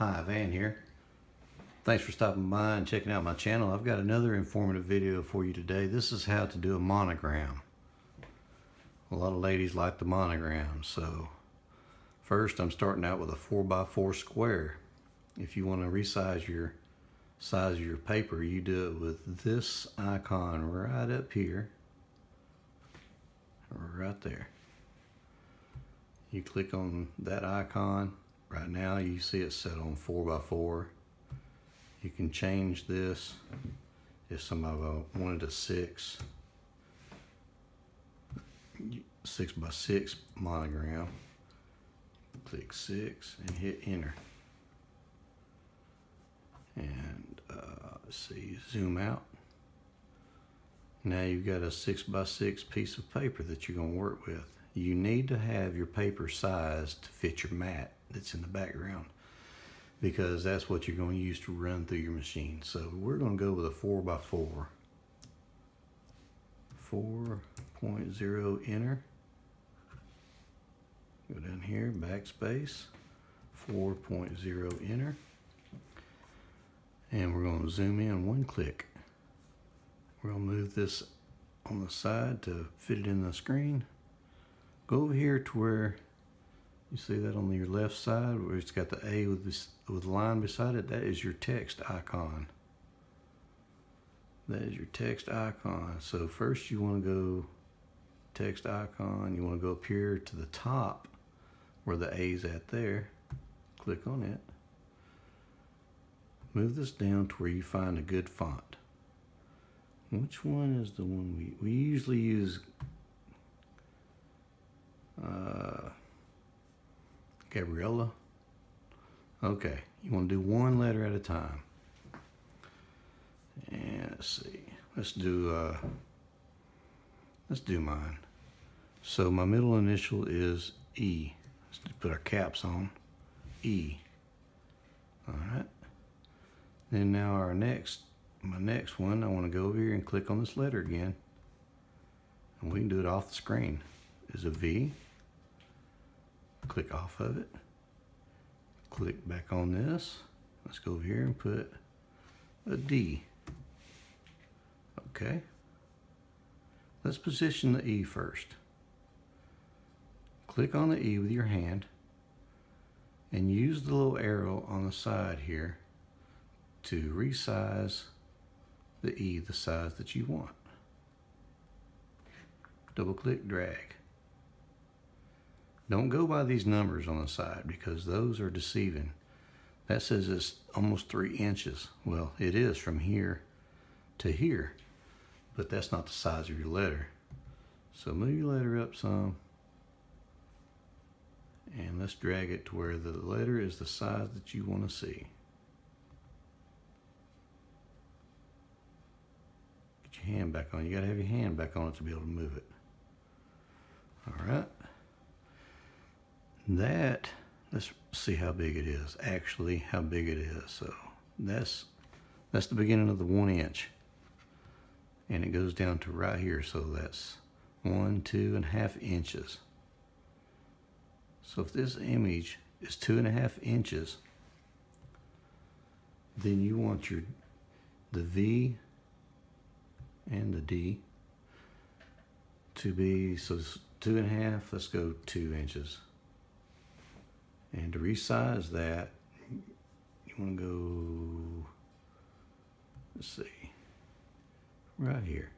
Hi, Van here. Thanks for stopping by and checking out my channel. I've got another informative video for you today. This is how to do a monogram. A lot of ladies like the monogram, so first I'm starting out with a 4x4 square. If you want to resize your size of your paper, you do it with this icon right up here, right there. You click on that icon. Right now you see it set on 4x4. You can change this if somebody wanted a 6 6 by 6 monogram. Click 6 and hit enter. And uh, let's see, zoom out. Now you've got a 6 by 6 piece of paper that you're going to work with you need to have your paper size to fit your mat that's in the background because that's what you're going to use to run through your machine. So we're going to go with a 4x4. 4.0 enter. Go down here, backspace, 4.0 enter. And we're going to zoom in one click. We're going to move this on the side to fit it in the screen. Go over here to where you see that on your left side where it's got the A with this with the line beside it. That is your text icon. That is your text icon. So first you want to go text icon. You want to go up here to the top where the A is at there. Click on it. Move this down to where you find a good font. Which one is the one we, we usually use uh, Gabriola. Okay, you want to do one letter at a time. And let's see, let's do uh, let's do mine. So my middle initial is E. Let's put our caps on. E. All right. Then now our next, my next one, I want to go over here and click on this letter again. And we can do it off the screen. Is a V click off of it. Click back on this. Let's go over here and put a D. Okay. Let's position the E first. Click on the E with your hand and use the little arrow on the side here to resize the E the size that you want. Double click drag. Don't go by these numbers on the side because those are deceiving. That says it's almost three inches. Well, it is from here to here, but that's not the size of your letter. So move your letter up some and let's drag it to where the letter is the size that you want to see. Get your hand back on. You got to have your hand back on it to be able to move it. All right. That, let's see how big it is, actually how big it is. So that's, that's the beginning of the one inch. And it goes down to right here, so that's one, two and a half inches. So if this image is two and a half inches, then you want your the V and the D to be so two and a half let's go two inches and to resize that, you want to go, let's see, right here.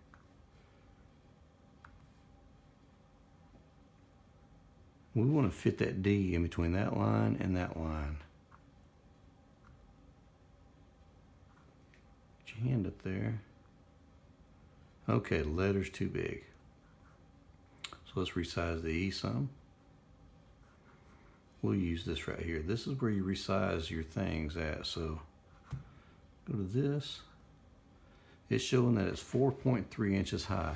We want to fit that D in between that line and that line. Get your hand up there. Okay, the letter's too big. So let's resize the E some we'll use this right here. This is where you resize your things at. So go to this. It's showing that it's 4.3 inches high.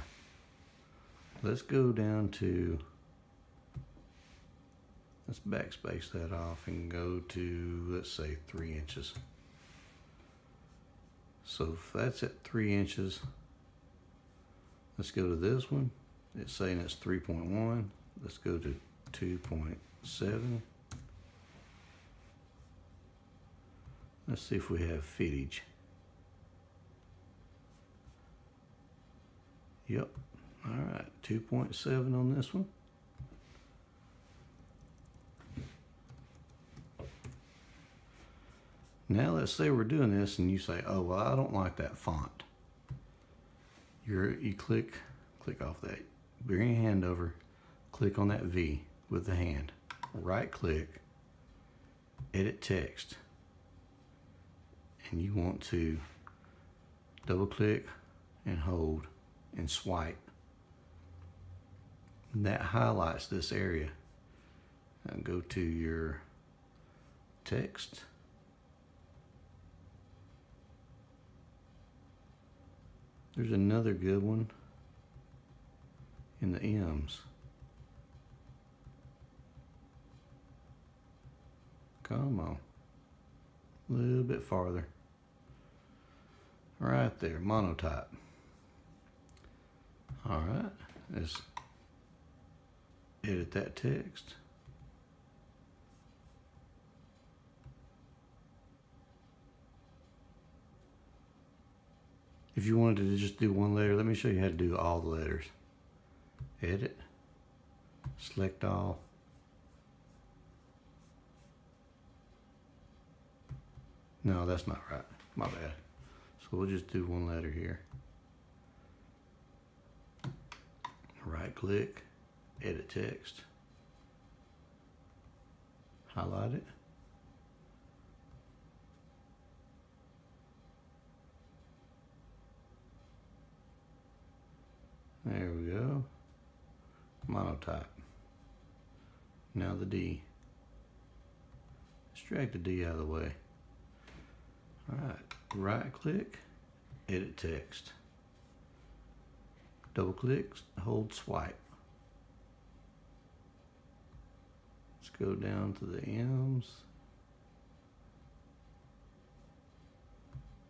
Let's go down to, let's backspace that off and go to, let's say three inches. So if that's at three inches, let's go to this one. It's saying it's 3.1. Let's go to 2.7. Let's see if we have footage. Yep. All right, 2.7 on this one. Now let's say we're doing this and you say, oh, well, I don't like that font. You're, you click, click off that. Bring your hand over, click on that V with the hand. Right click, edit text. And you want to double click and hold and swipe. And that highlights this area. And go to your text There's another good one in the M's. Come on. A little bit farther. Right there, monotype. All right, let's edit that text. If you wanted to just do one letter, let me show you how to do all the letters. Edit, select all. No, that's not right. My bad. So we'll just do one letter here. Right click, edit text, highlight it. There we go. Monotype. Now the D. Let's drag the D out of the way. Alright, right click, edit text. Double click, hold swipe. Let's go down to the M's.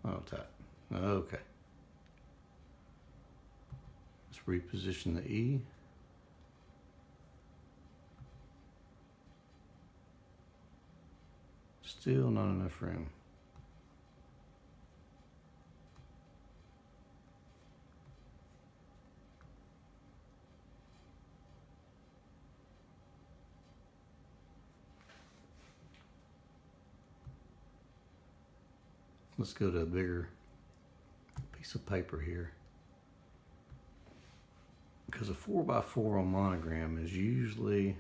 Oh, Monotype. Okay Let's reposition the E. Still not enough room. Let's go to a bigger piece of paper here because a 4x4 on monogram is usually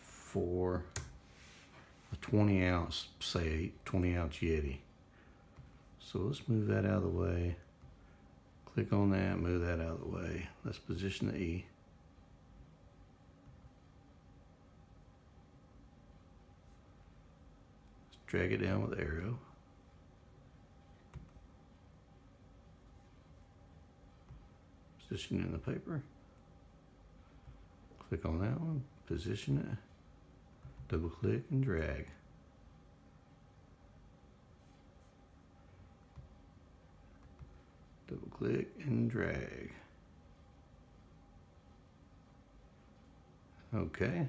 for a 20 ounce, say 20 ounce Yeti. So let's move that out of the way. Click on that, move that out of the way. Let's position the E. drag it down with arrow. position in the paper. Click on that one, position it, double click and drag. Double click and drag. Okay.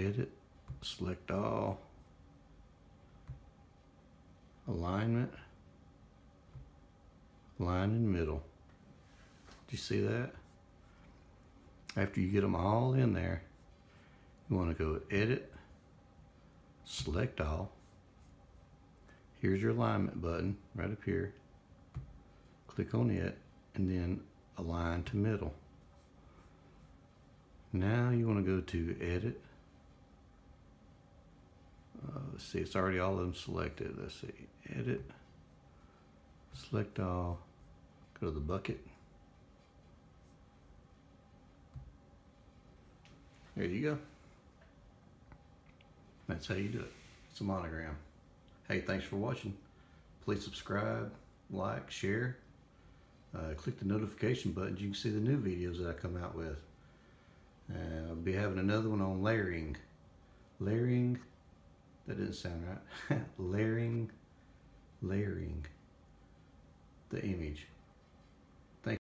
Edit, select all alignment, line in middle. Do you see that? After you get them all in there, you want to go edit, select all. Here's your alignment button right up here. Click on it and then align to middle. Now you want to go to edit, let's see, it's already all of them selected. Let's see, edit, select all, go to the bucket. There you go. That's how you do it. It's a monogram. Hey, thanks for watching. Please subscribe, like, share. Uh, click the notification button. You can see the new videos that I come out with. Uh, I'll be having another one on layering. Layering that didn't sound right. layering, layering the image.